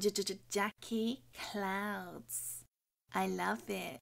J J Jackie Clouds. I love it.